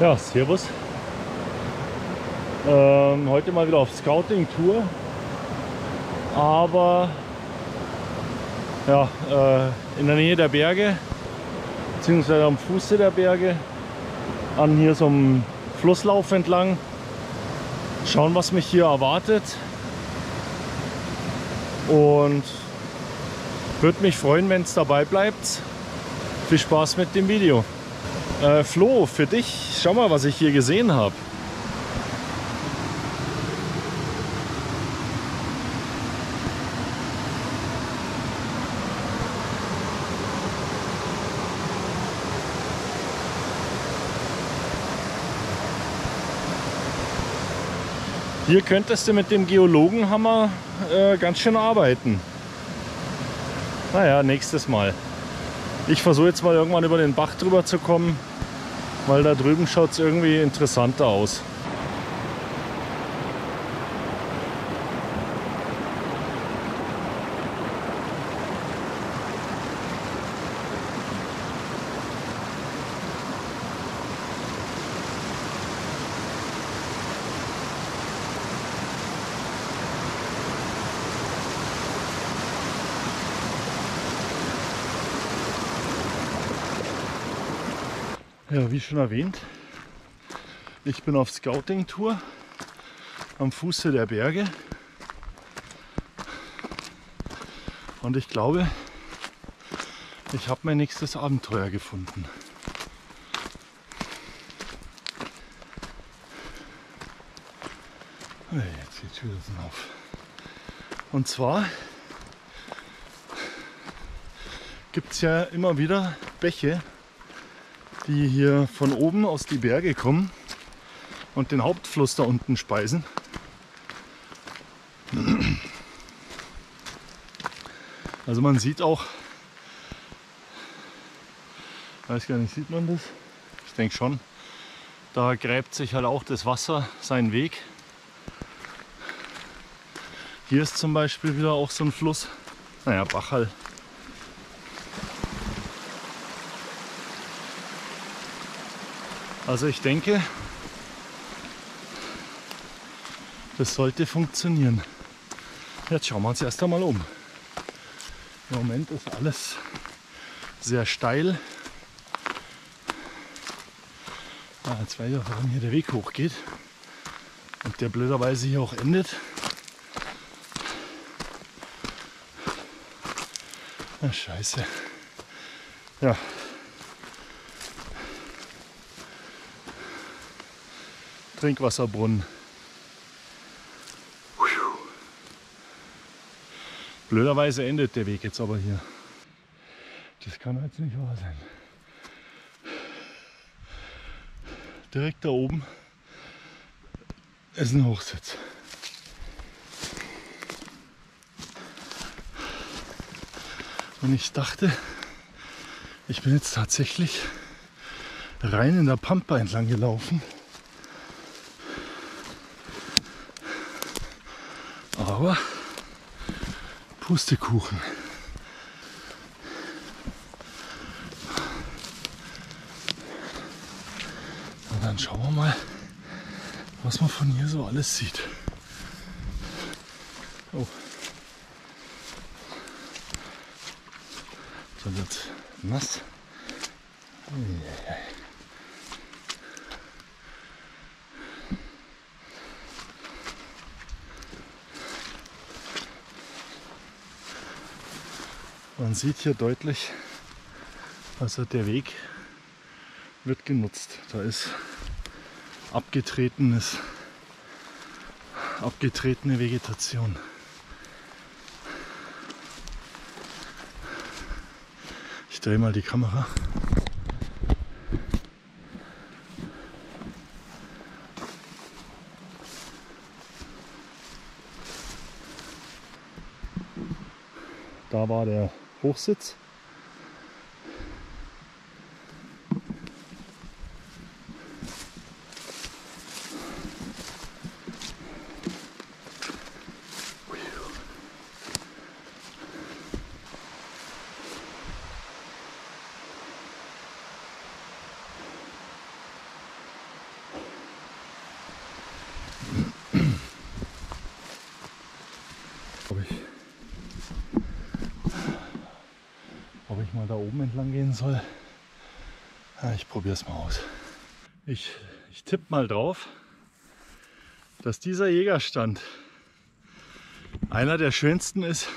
Ja, Servus. Ähm, heute mal wieder auf Scouting-Tour. Aber ja, äh, in der Nähe der Berge, beziehungsweise am Fuße der Berge, an hier so einem Flusslauf entlang. Schauen, was mich hier erwartet. Und würde mich freuen, wenn es dabei bleibt. Viel Spaß mit dem Video. Äh, Flo, für dich, schau mal, was ich hier gesehen habe. Hier könntest du mit dem Geologenhammer äh, ganz schön arbeiten. Naja, nächstes Mal. Ich versuche jetzt mal irgendwann über den Bach drüber zu kommen, weil da drüben schaut es irgendwie interessanter aus. Ja, wie schon erwähnt, ich bin auf Scouting-Tour am Fuße der Berge. Und ich glaube, ich habe mein nächstes Abenteuer gefunden. Jetzt geht so auf. Und zwar gibt es ja immer wieder Bäche, die hier von oben aus die Berge kommen und den Hauptfluss da unten speisen. Also man sieht auch, weiß gar nicht, sieht man das? Ich denke schon, da gräbt sich halt auch das Wasser seinen Weg. Hier ist zum Beispiel wieder auch so ein Fluss, naja, Bach halt. Also ich denke, das sollte funktionieren. Jetzt schauen wir uns erst einmal um. Im Moment ist alles sehr steil. Ah, jetzt weiß ich auch, warum hier der Weg hochgeht. Und der blöderweise hier auch endet. Ah, scheiße. Ja, Trinkwasserbrunnen. Blöderweise endet der Weg jetzt aber hier. Das kann jetzt nicht wahr sein. Direkt da oben ist ein Hochsitz. Und ich dachte, ich bin jetzt tatsächlich rein in der Pampa entlang gelaufen. Aber Pustekuchen. Und dann schauen wir mal, was man von hier so alles sieht. Oh. So wird nass. Eieiei. Man sieht hier deutlich, also der Weg wird genutzt. Da ist abgetretenes, abgetretene Vegetation. Ich drehe mal die Kamera. Da war der Hochsitz. Mal da oben entlang gehen soll. Ja, ich probiere es mal aus. Ich, ich tippe mal drauf, dass dieser Jägerstand einer der schönsten ist,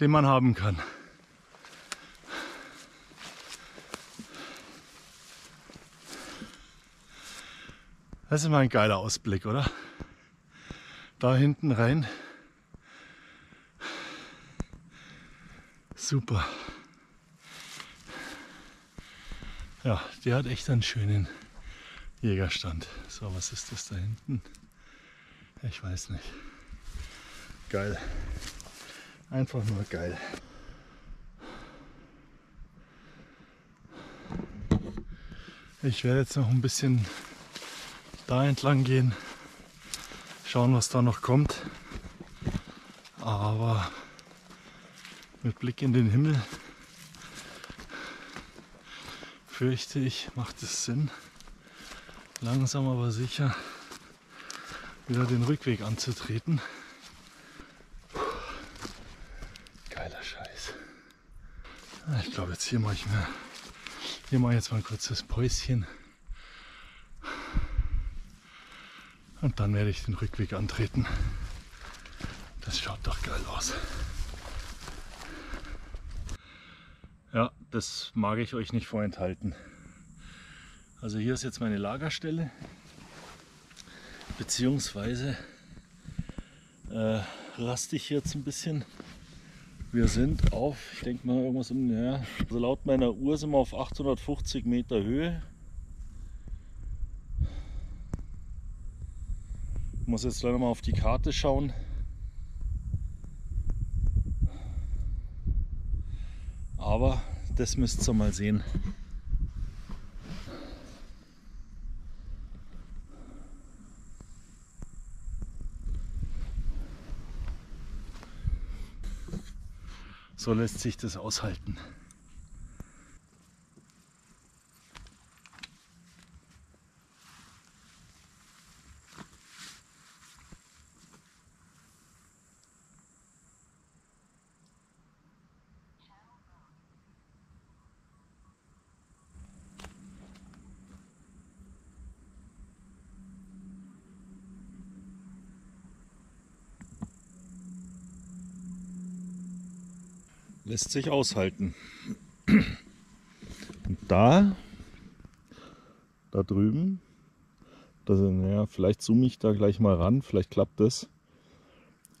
den man haben kann. Das ist mal ein geiler Ausblick, oder? Da hinten rein. Super. Ja, der hat echt einen schönen Jägerstand. So, was ist das da hinten? Ich weiß nicht. Geil. Einfach nur geil. Ich werde jetzt noch ein bisschen da entlang gehen, schauen, was da noch kommt. Aber mit Blick in den Himmel fürchte ich, macht es Sinn, langsam aber sicher wieder den Rückweg anzutreten. Geiler Scheiß. Ich glaube, jetzt hier mache ich mir, hier mache ich jetzt mal ein kurzes Päuschen. Und dann werde ich den Rückweg antreten. Das schaut doch geil aus. Ja, das mag ich euch nicht vorenthalten. Also hier ist jetzt meine Lagerstelle. Beziehungsweise äh, raste ich jetzt ein bisschen. Wir sind auf, ich denke mal irgendwas um, ja, also laut meiner Uhr sind wir auf 850 Meter Höhe. muss jetzt leider mal auf die Karte schauen. Aber das müsst ihr mal sehen. So lässt sich das aushalten. Lässt sich aushalten. Und da, da drüben, das, naja, vielleicht zoome ich da gleich mal ran, vielleicht klappt das.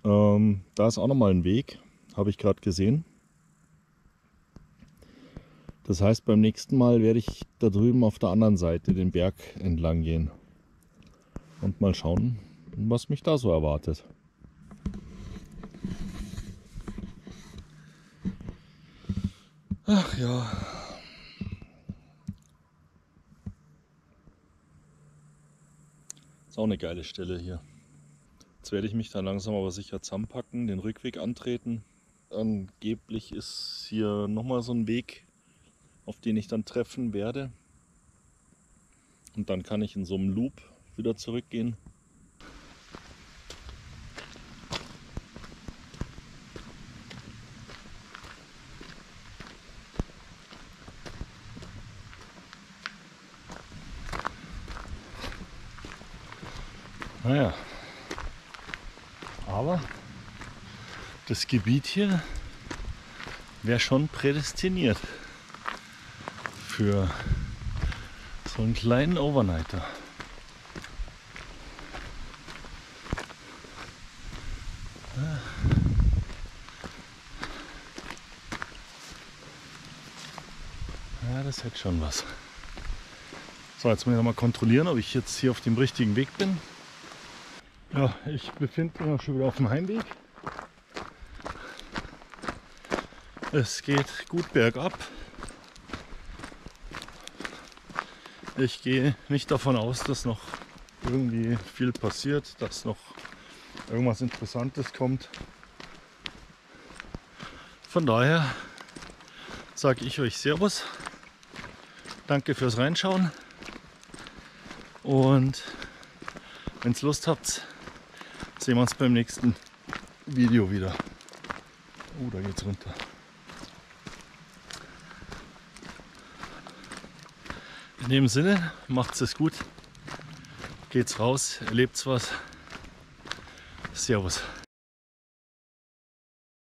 Ähm, da ist auch nochmal ein Weg, habe ich gerade gesehen. Das heißt, beim nächsten Mal werde ich da drüben auf der anderen Seite den Berg entlang gehen und mal schauen, was mich da so erwartet. Ja. Ist auch eine geile Stelle hier. Jetzt werde ich mich dann langsam aber sicher zusammenpacken, den Rückweg antreten. Angeblich ist hier nochmal so ein Weg, auf den ich dann treffen werde. Und dann kann ich in so einem Loop wieder zurückgehen. Naja. Aber das Gebiet hier wäre schon prädestiniert für so einen kleinen Overnighter. Ja, das hätte schon was. So, jetzt muss ich noch mal kontrollieren, ob ich jetzt hier auf dem richtigen Weg bin. Ja, ich befinde mich schon wieder auf dem Heimweg. Es geht gut bergab. Ich gehe nicht davon aus, dass noch irgendwie viel passiert, dass noch irgendwas Interessantes kommt. Von daher sage ich euch Servus. Danke fürs Reinschauen. Und wenn es Lust habt, sehen wir uns beim nächsten Video wieder. Oh, da geht's runter. In dem Sinne, macht's es gut, geht's raus, erlebt's was. Servus.